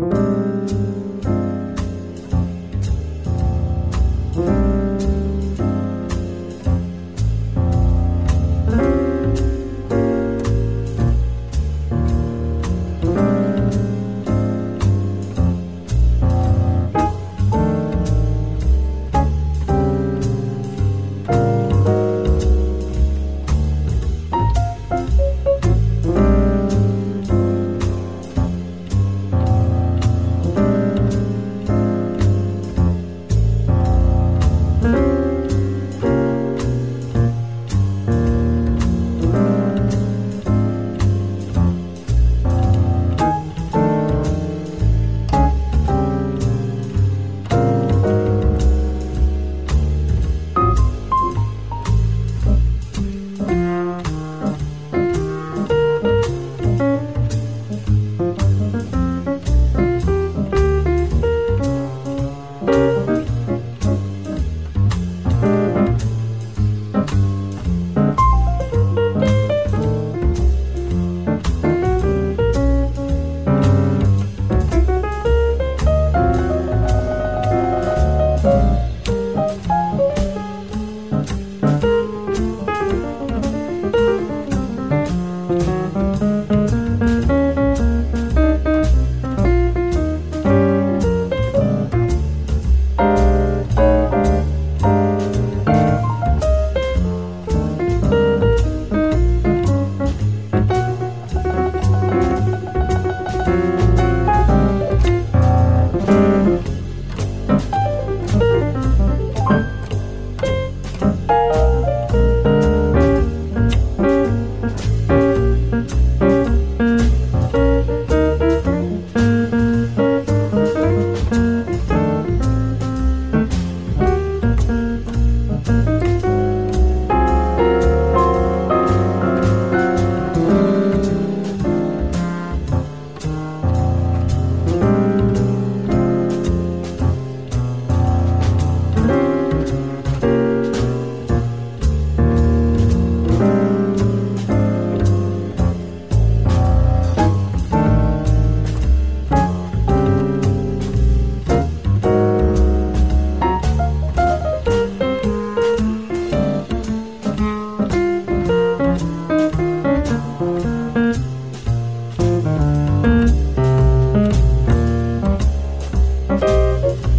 Música Música